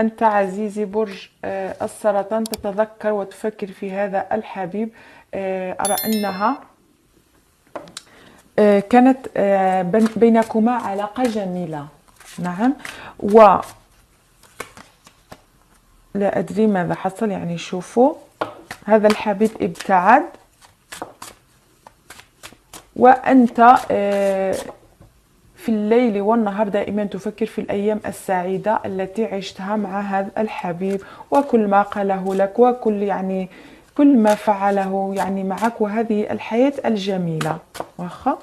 أنت عزيزي برج آه، السرطان تتذكر وتفكر في هذا الحبيب آه، أرى أنها آه، كانت بينكما علاقة جميلة. نعم. و لا أدري ماذا حصل يعني شوفوا. هذا الحبيب ابتعد. وأنت في الليل والنهار دائما تفكر في الأيام السعيدة التي عشتها مع هذا الحبيب. وكل ما قاله لك وكل يعني كل ما فعله يعني معك. وهذه الحياة الجميلة. واخا؟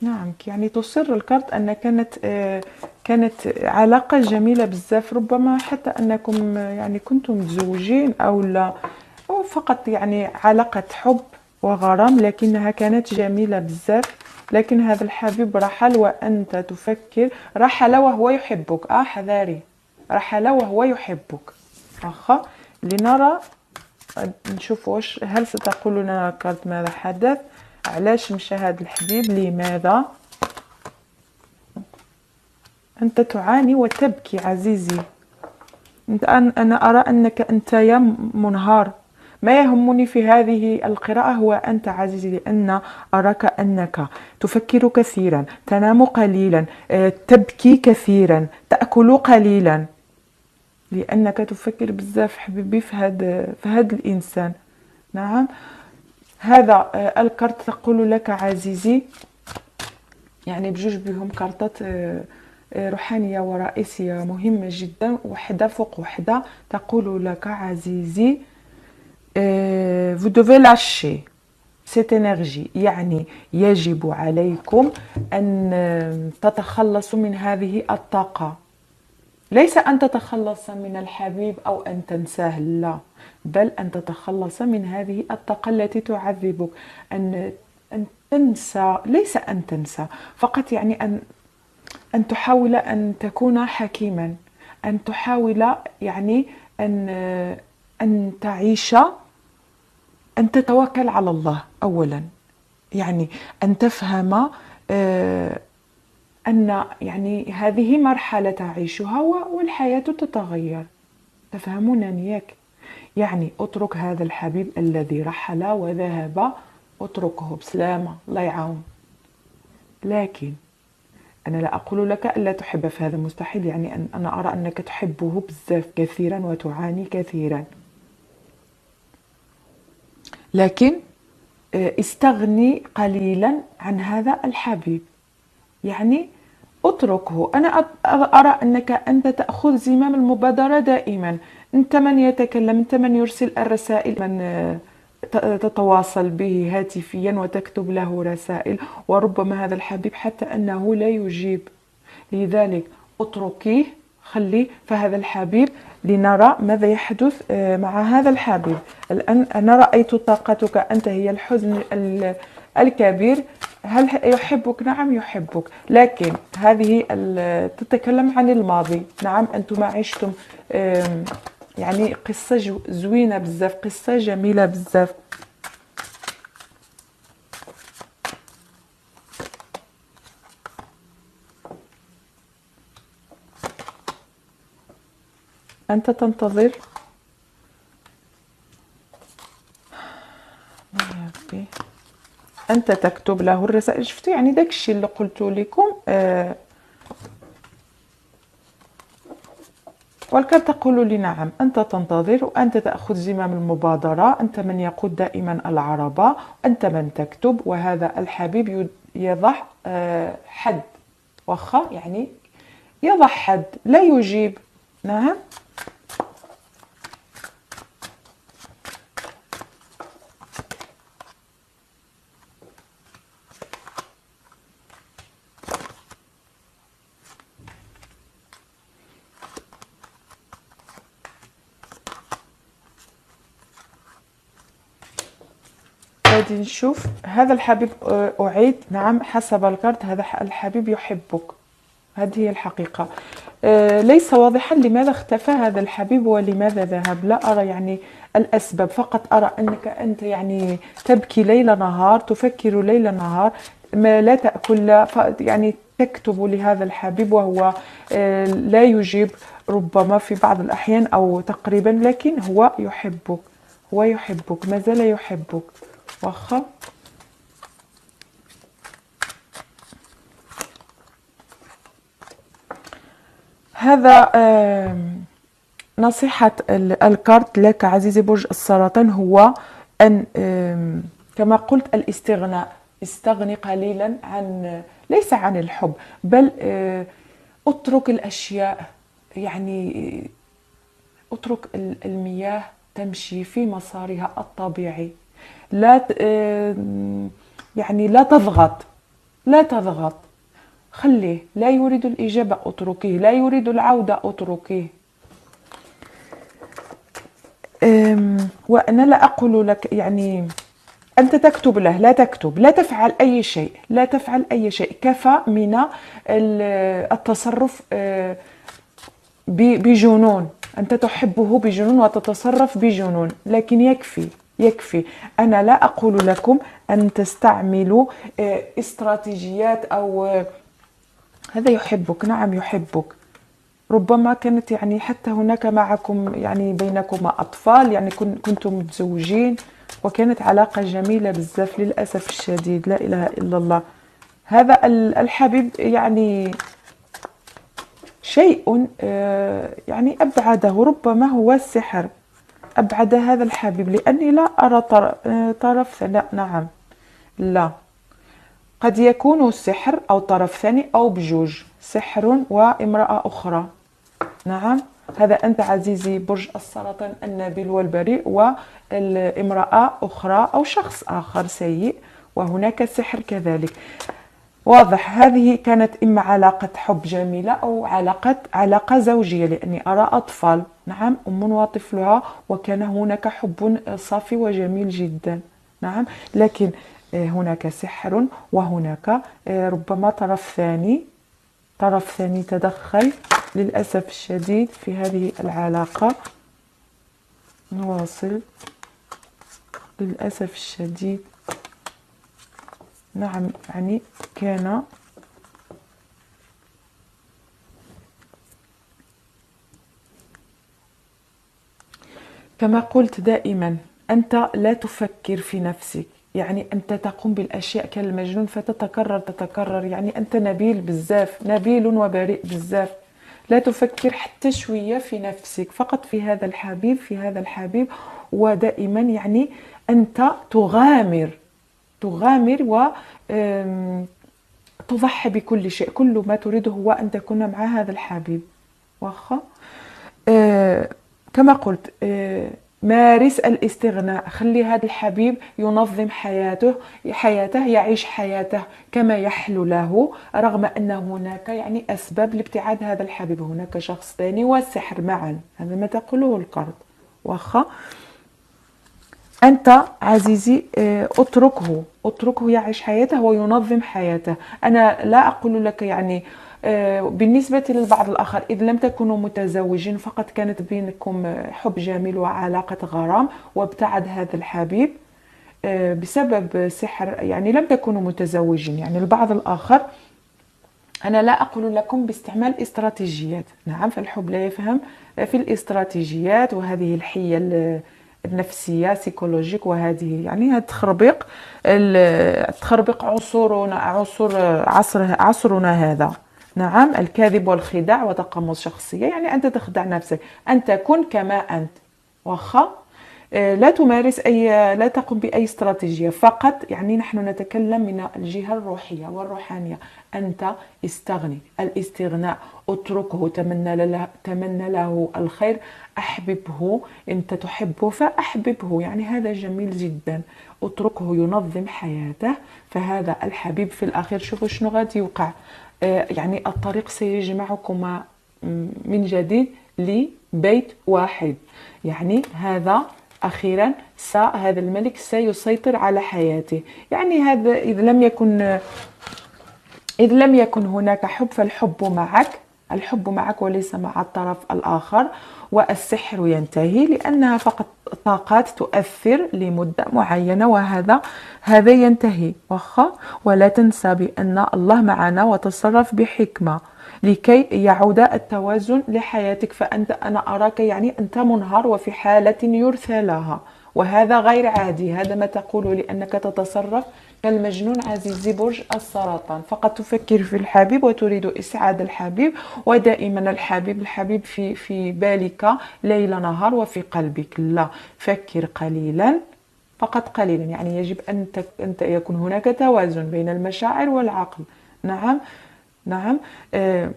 نعم يعني تصر الكارت أن كانت آه، كانت علاقة جميلة بزاف. ربما حتى أنكم يعني كنتم متزوجين أو لا. أو فقط يعني علاقة حب وغرام لكنها كانت جميلة بزاف. لكن هذا الحبيب رحل وأنت تفكر رحل وهو يحبك. آه حذاري. رحل وهو يحبك. أخا لنرى نشوف واش هل ستقول لنا كارت ماذا حدث؟ علاش مشى هذا الحبيب؟ لماذا؟ أنت تعاني وتبكي عزيزي. أنا أرى أنك أنت يا منهار. ما يهمني في هذه القراءة هو أنت عزيزي لأن أراك أنك تفكر كثيرا تنام قليلا آه، تبكي كثيرا تأكل قليلا. لأنك تفكر بزاف حبيبي في هذا في هذا الإنسان. نعم. هذا آه، الكارت تقول لك عزيزي. يعني بجوج بهم كارتات آه، روحانية ورئيسية مهمة جدا وحدة فوق وحدة. تقول لك عزيزي vous devez lâcher cette énergie. يعني يجب عليكم أن تتخلصوا من هذه الطاقة ليس أن تتخلص من الحبيب أو أن تنساه لا. بل أن تتخلص من هذه الطاقة التي تعذبك. أن أن تنسى ليس أن تنسى فقط يعني أن أن تحاول أن تكون حكيما أن تحاول يعني أن أن تعيش أن تتوكل على الله أولا. يعني أن تفهم آه، أن يعني هذه مرحلة تعيشها والحياة تتغير. تفهمونني ياك؟ يعني اترك هذا الحبيب الذي رحل وذهب اتركه بسلامة الله يعاون. لكن أنا لا أقول لك ألا تحب فهذا مستحيل. يعني أن أنا أرى أنك تحبه بزاف كثيرا وتعاني كثيرا. لكن آه، استغني قليلا عن هذا الحبيب. يعني اتركه. أنا أرى أنك أنت تأخذ زمام المبادرة دائما. أنت من يتكلم؟ أنت من يرسل الرسائل؟ من آه، تتواصل به هاتفيا وتكتب له رسائل؟ وربما هذا الحبيب حتى أنه لا يجيب. لذلك اتركيه خلي فهذا الحبيب لنرى ماذا يحدث آه، مع هذا الحبيب. الآن أنا رأيت طاقتك أنت هي الحزن الكبير. هل يحبك؟ نعم يحبك. لكن هذه تتكلم عن الماضي. نعم أنتم عشتم يعني قصة زوينة بزاف قصة جميلة بزاف. أنت تنتظر. أنت تكتب له الرسائل. شفتوا يعني داك الشيء اللي قلت لكم آه والكارت تقول لي نعم أنت تنتظر وأنت تأخذ زمام المبادرة. أنت من يقود دائما العربة أنت من تكتب وهذا الحبيب يضع آه حد. واخا؟ يعني يضع حد. لا يجيب. نعم؟ نشوف هذا الحبيب آه، أعيد. نعم حسب الكارت هذا الحبيب يحبك. هذه هي الحقيقة. آه، ليس واضحا لماذا اختفى هذا الحبيب ولماذا ذهب. لا أرى يعني الأسباب. فقط أرى أنك أنت يعني تبكي ليل نهار تفكر ليل نهار. ما لا تأكل يعني تكتب لهذا الحبيب وهو آه، لا يجيب ربما في بعض الأحيان أو تقريبا لكن هو يحبك. هو يحبك. ما زال يحبك. واخا هذا نصيحة الكارت لك عزيزي برج السرطان هو أن كما قلت الاستغناء. استغني قليلا عن ليس عن الحب بل اترك الأشياء يعني اترك المياه تمشي في مسارها الطبيعي. لا يعني لا تضغط. لا تضغط. خليه. لا يريد الإجابة أتركيه. لا يريد العودة أتركيه. وأنا لا أقول لك يعني أنت تكتب له. لا تكتب. لا تفعل أي شيء. لا تفعل أي شيء. كفى من التصرف آه، بجنون. أنت تحبه بجنون وتتصرف بجنون. لكن يكفي. يكفي. أنا لا أقول لكم أن تستعملوا آه، استراتيجيات أو آه، هذا يحبك نعم يحبك. ربما كانت يعني حتى هناك معكم يعني بينكما أطفال يعني كنتم متزوجين وكانت علاقة جميلة بزاف للأسف الشديد لا إله إلا الله. هذا الحبيب يعني شيء آه، يعني أبعده ربما هو السحر. أبعد هذا الحبيب لأني لا أرى طرف لا نعم. لا. قد يكون السحر أو طرف ثاني أو بجوج. سحر وامرأة أخرى. نعم. هذا أنت عزيزي برج السرطان النابل والبريء والامرأة أخرى أو شخص آخر سيء وهناك سحر كذلك. واضح هذه كانت إما علاقة حب جميلة أو علاقة علاقة زوجية لأني أرى أطفال. نعم أم وطفلها وكان هناك حب صافي وجميل جدا. نعم لكن آه، هناك سحر وهناك آه، ربما طرف ثاني. طرف ثاني تدخل. للأسف الشديد في هذه العلاقة. نواصل. للأسف الشديد. نعم يعني كان كما قلت دائما أنت لا تفكر في نفسك. يعني أنت تقوم بالأشياء كالمجنون فتتكرر تتكرر. يعني أنت نبيل بزاف نبيل وبريء بزاف. لا تفكر حتى شوية في نفسك فقط في هذا الحبيب في هذا الحبيب. ودائما يعني أنت تغامر. تغامر و تضحي بكل شيء. كل ما تريده هو أن تكون مع هذا الحبيب. واخا؟ أه كما قلت أه مارس الاستغناء. خلي هذا الحبيب ينظم حياته حياته يعيش حياته كما يحلو له رغم أن هناك يعني أسباب لابتعاد هذا الحبيب. هناك شخص ثاني والسحر معا. هذا ما تقوله القرض. واخا؟ أنت عزيزي آه، اتركه. اتركه يعيش حياته وينظم حياته. أنا لا أقول لك يعني آه، بالنسبة للبعض الآخر إذ لم تكونوا متزوجين فقط كانت بينكم حب جميل وعلاقة غرام وابتعد هذا الحبيب آه، بسبب سحر يعني لم تكونوا متزوجين. يعني البعض الآخر أنا لا أقول لكم باستعمال استراتيجيات. نعم فالحب لا يفهم في الاستراتيجيات وهذه الحيل النفسية سيكولوجيك وهذه يعني هذا التخربيق التخربيق عصورنا عصور عصر عصرنا هذا. نعم الكذب والخداع وتقمص شخصيه يعني أنت تخدع نفسك. أن تكون كما أنت. واخا؟ لا تمارس أي لا تقوم بأي استراتيجية. فقط يعني نحن نتكلم من الجهة الروحية والروحانية. أنت استغني. الاستغناء اتركه. تمنى له تمنى له الخير. أحببه. انت تحبه فأحببه. يعني هذا جميل جدا. اتركه ينظم حياته. فهذا الحبيب في الأخير. شوفوا شنو غادي يوقع. آه، يعني الطريق سيجمعكما من جديد لبيت واحد. يعني هذا أخيرا هذا الملك سيسيطر على حياته يعني هذا اذا لم يكن اذا لم يكن هناك حب فالحب معك الحب معك وليس مع الطرف الآخر والسحر ينتهي لأنها فقط طاقات تؤثر لمدة معينة وهذا هذا ينتهي. وخا ولا تنسى بأن الله معنا وتصرف بحكمة. لكي يعود التوازن لحياتك فأنت أنا أراك يعني أنت منهار وفي حالة يرثى لها وهذا غير عادي. هذا ما تقول لأنك تتصرف كالمجنون عزيزي برج السرطان. فقط تفكر في الحبيب وتريد إسعاد الحبيب ودائما الحبيب الحبيب في, في بالك ليل نهار وفي قلبك. لا فكر قليلا فقط قليلا. يعني يجب أن يكون هناك توازن بين المشاعر والعقل. نعم. نعم. آه،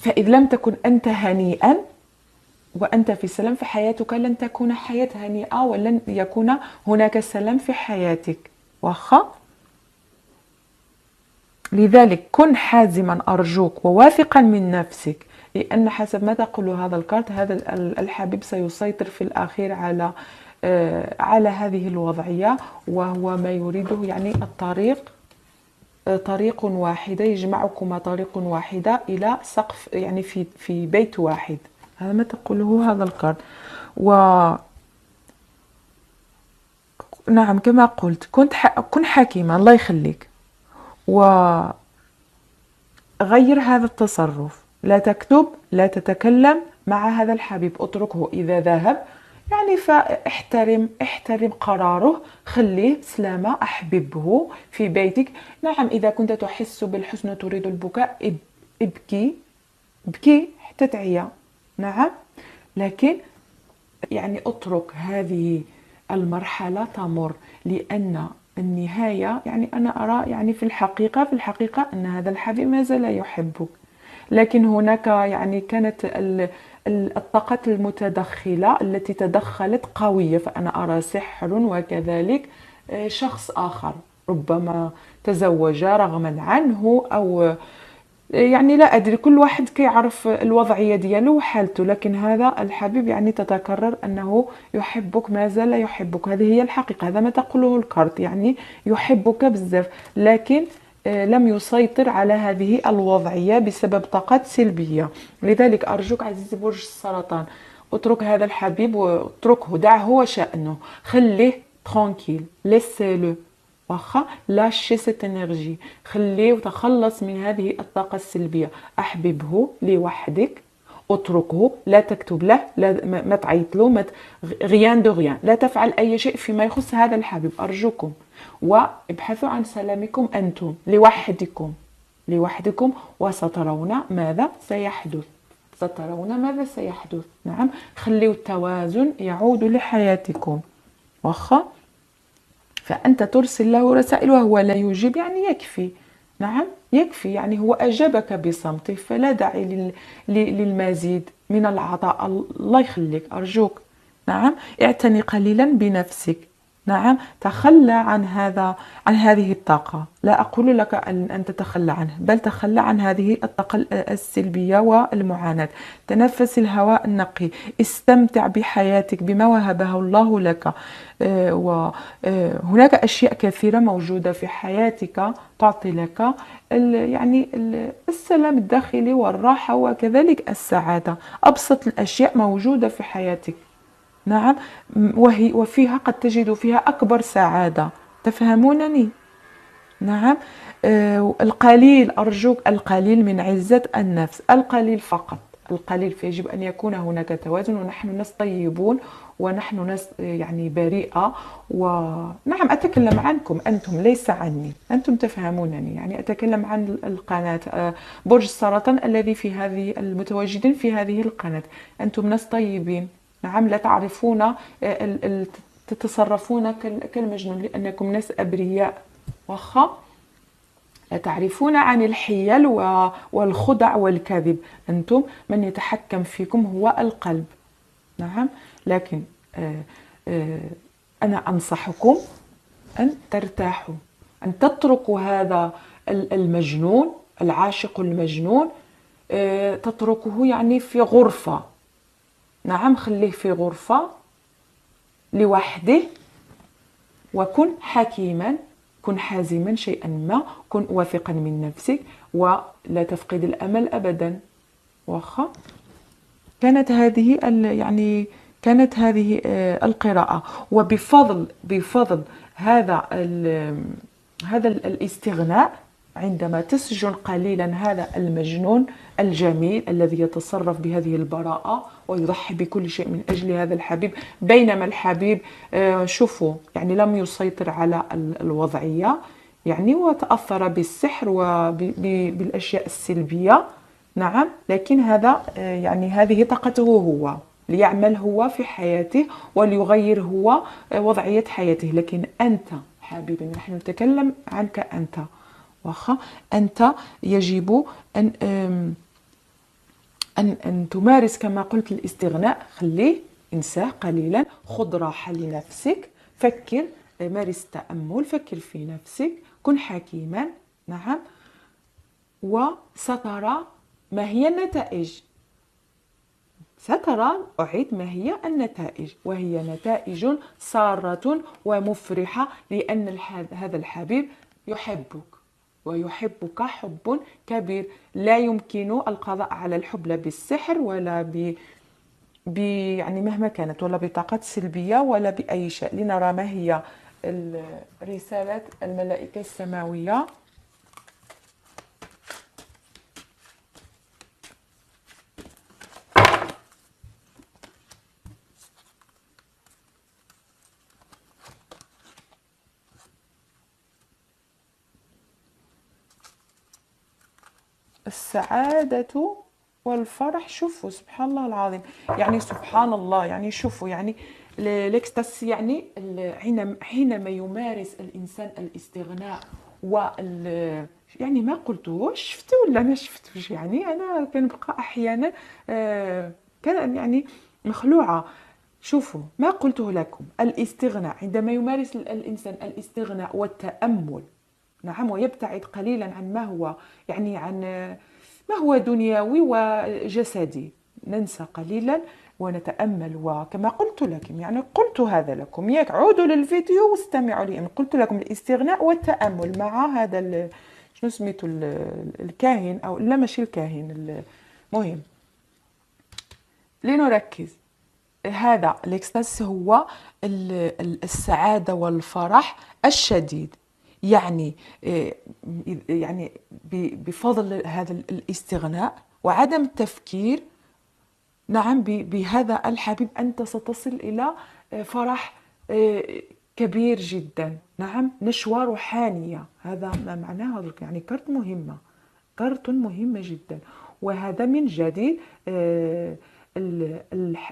فإذ لم تكن أنت هنيئا وأنت في سلام في حياتك لن تكون حياة هنيئة ولن يكون هناك سلام في حياتك. واخا؟ لذلك كن حازما أرجوك وواثقا من نفسك لأن حسب ما تقول هذا الكارت هذا الحبيب سيسيطر في الأخير على آه، على هذه الوضعية وهو ما يريده يعني الطريق طريق واحدة يجمعكما طريق واحدة إلى سقف يعني في في بيت واحد. هذا ما تقوله هذا الكارت و نعم كما قلت كنت ح... كن حكيما الله يخليك. و غير هذا التصرف. لا تكتب لا تتكلم مع هذا الحبيب اتركه إذا ذهب. يعني فاحترم احترم قراره خليه سلامة أحببه في بيتك. نعم إذا كنت تحس بالحزن وتريد البكاء إبكي إبكي حتى تعيا. نعم لكن يعني أترك هذه المرحلة تمر لأن النهاية يعني أنا أرى يعني في الحقيقة في الحقيقة أن هذا الحبيب ما زال يحبك. لكن هناك يعني كانت الطاقات المتدخلة التي تدخلت قوية فأنا أرى سحر وكذلك آه، شخص آخر ربما تزوج رغما عنه أو يعني لا أدري كل واحد كيعرف الوضعية ديالو وحالته لكن هذا الحبيب يعني تتكرر أنه يحبك ما زال يحبك. هذه هي الحقيقة هذا ما تقوله الكارت يعني يحبك بزاف. لكن آه، لم يسيطر على هذه الوضعية بسبب طاقات سلبية. لذلك أرجوك عزيزي برج السرطان اترك هذا الحبيب واتركه دعه وشأنه خليه tranquille لسه واخا lâchez cette énergie خليه وتخلص من هذه الطاقة السلبية. أحببه لوحدك اتركه لا تكتب له لا ما تعيط له ما rien de rien لا تفعل أي شيء فيما يخص هذا الحبيب. أرجوكم. وابحثوا عن سلامكم أنتم لوحدكم لوحدكم وسترون ماذا سيحدث؟ سترون ماذا سيحدث؟ نعم خليوا التوازن يعود لحياتكم. واخا؟ فأنت ترسل له رسائل وهو لا يجيب يعني يكفي. نعم يكفي يعني هو أجابك بصمته فلا داعي للمزيد من العطاء. الله يخليك أرجوك. نعم اعتني قليلا بنفسك. نعم تخلى عن هذا عن هذه الطاقة. لا أقول لك أن, أن تتخلى عنه بل تخلى عن هذه الطاقة السلبية والمعاناة. تنفس الهواء النقي. استمتع بحياتك بما وهبه الله لك. آه، وهناك آه، أشياء كثيرة موجودة في حياتك تعطي لك يعني السلام الداخلي والراحة وكذلك السعادة. أبسط الأشياء موجودة في حياتك. نعم. وهي وفيها قد تجد فيها أكبر سعادة. تفهمونني؟ نعم. آه القليل أرجوك القليل من عزة النفس. القليل فقط. القليل فيجب أن يكون هناك توازن ونحن ناس طيبون ونحن ناس يعني بريئة. ونعم أتكلم عنكم. أنتم ليس عني. أنتم تفهمونني. يعني أتكلم عن القناة. آه، برج السرطان الذي في هذه المتواجدين في هذه القناة. أنتم ناس طيبين نعم لا تعرفون آه، تتصرفون كالمجنون لأنكم ناس أبرياء. واخا؟ تعرفون عن الحيل والخدع والكذب. أنتم من يتحكم فيكم هو القلب. نعم لكن آه، آه، أنا أنصحكم أن ترتاحوا أن تتركوا هذا المجنون العاشق المجنون تتركه يعني في غرفة. نعم خليه في غرفة لوحده. وكن حكيما كن حازما شيئا ما كن واثقا من نفسك ولا تفقد الأمل أبدا. واخا؟ كانت هذه يعني كانت هذه آه، القراءة. وبفضل بفضل هذا هذا الاستغناء عندما تسجن قليلا هذا المجنون الجميل الذي يتصرف بهذه البراءة ويضحي بكل شيء من أجل هذا الحبيب. بينما الحبيب آه، شوفوا يعني لم يسيطر على الوضعية يعني وتأثر بالسحر وبالأشياء السلبية. نعم لكن هذا آه، يعني هذه طاقته هو ليعمل هو في حياته وليغير هو آه، وضعية حياته. لكن أنت حبيبي نحن نتكلم عنك أنت. واخا أنت يجب أن أن أن تمارس كما قلت الاستغناء. خليه انساه قليلا خذ راحة لنفسك فكر مارس التأمل فكر في نفسك كن حكيما. نعم. وسترى ما هي النتائج. سترى أعيد ما هي النتائج. وهي نتائج سارة ومفرحة لأن هذا الحبيب يحبك. ويحبك حب كبير. لا يمكن القضاء على الحب لا بالسحر ولا ب ب يعني مهما كانت ولا بطاقات سلبية ولا بأي شيء. لنرى ما هي رسالة الملائكة السماوية. السعادة والفرح. شوفوا سبحان الله العظيم. يعني سبحان الله يعني شوفوا يعني الاكستاس يعني حينما يمارس الإنسان الاستغناء وال يعني ما قلتوش شفتوا ولا ما شفتوش؟ يعني أنا كنبقى أحيانا آه كان يعني مخلوعة. شوفوا ما قلته لكم الاستغناء عندما يمارس الإنسان الاستغناء والتأمل نعم ويبتعد قليلا عن ما هو يعني عن ما هو دنيوي وجسدي؟ ننسى قليلا ونتأمل. وكما قلت لكم يعني قلت هذا لكم. ياك عودوا للفيديو واستمعوا لي. قلت لكم الاستغناء والتأمل مع هذا شنو سميتو الكاهن أو لا ماشي الكاهن المهم لنركز. هذا الاكستاس هو السعادة والفرح الشديد. يعني آه، يعني بفضل هذا الاستغناء وعدم التفكير. نعم بهذا الحبيب أنت ستصل إلى آه، فرح آه، كبير جدا. نعم نشوة روحانية هذا ما معناه؟ يعني كرت مهمة كرت مهمة جدا. وهذا من جديد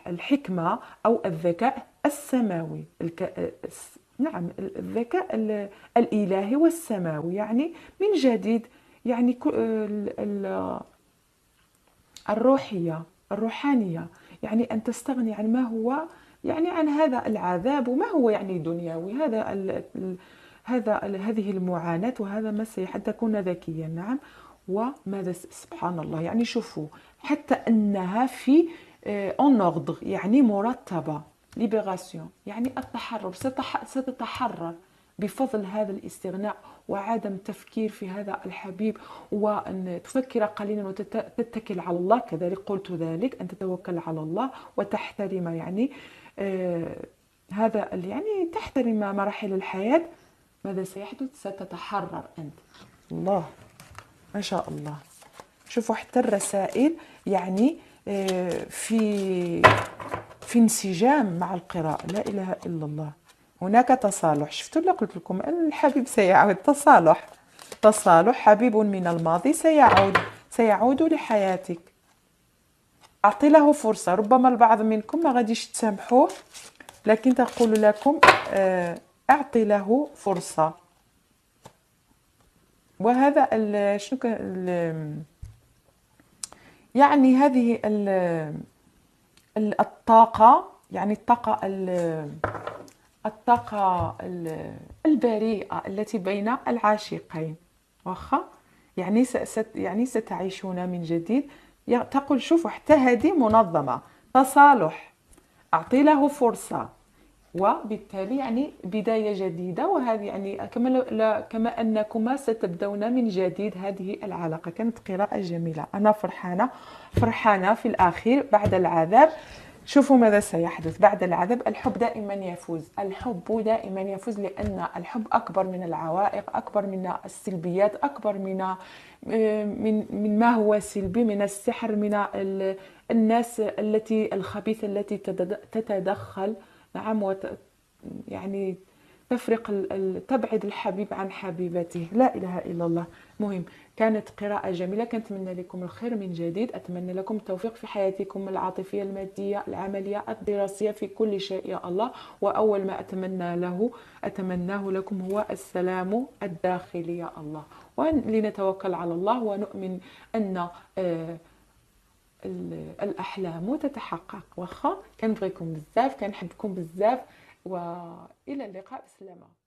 الحكمة أو الذكاء السماوي. نعم الذكاء الإلهي والسماوي يعني من جديد يعني الروحية الروحانية يعني أن تستغني عن ما هو يعني عن هذا العذاب وما هو يعني دنيوي هذا ال هذا هذه المعاناة وهذا ما سيحدث تكون ذكيا نعم. وماذا سبحان الله يعني شوفوا حتى أنها في اون آه، يعني مرتبة. libération يعني التحرر. ستتحرر بفضل هذا الاستغناء وعدم التفكير في هذا الحبيب. وأن تفكر قليلا وتتكل على الله. كذلك قلت ذلك. أن تتوكل على الله وتحترم. يعني آه هذا يعني تحترم مراحل الحياة. ماذا سيحدث؟ ستتحرر أنت. الله. ما شاء الله. شوفوا حتى الرسائل يعني آه في في انسجام مع القراءة لا إله إلا الله. هناك تصالح. شفتوا اللي قلت لكم؟ الحبيب سيعود. تصالح. تصالح. حبيب من الماضي سيعود. سيعود لحياتك. أعطي له فرصة. ربما البعض منكم ما غاديش تسامحوه لكن تقول لكم آه، أعطي له فرصة. وهذا شنو يعني هذه الطاقة يعني الطاقة الطاقة البريئة التي بين العاشقين. واخا؟ يعني ست يعني ستعيشون من جديد. تقول شوفوا حتى هذه منظمة تصالح أعطي له فرصة. وبالتالي يعني بداية جديدة وهذه يعني كما كما أنكما ستبدون من جديد هذه العلاقة. كانت قراءة جميلة. أنا فرحانة فرحانة في الأخير بعد العذاب. شوفوا ماذا سيحدث. بعد العذاب الحب دائما يفوز. الحب دائما يفوز لأن الحب أكبر من العوائق أكبر من السلبيات أكبر من من من ما هو سلبي من السحر من الناس التي الخبيثة التي تتدخل نعم وت يعني تفرق تبعد الحبيب عن حبيبته. لا إله إلا الله. مهم. كانت قراءة جميلة. كنتمنى لكم الخير من جديد. أتمنى لكم التوفيق في حياتكم العاطفية المادية العملية الدراسية في كل شيء. يا الله. وأول ما أتمنى له أتمناه لكم هو السلام الداخلي. يا الله. ولنتوكل على الله ونؤمن أن آه الأحلام تتحقق واخا كنبغيكم بزاف كنحبكم بزاف وإلى اللقاء. بسلامة.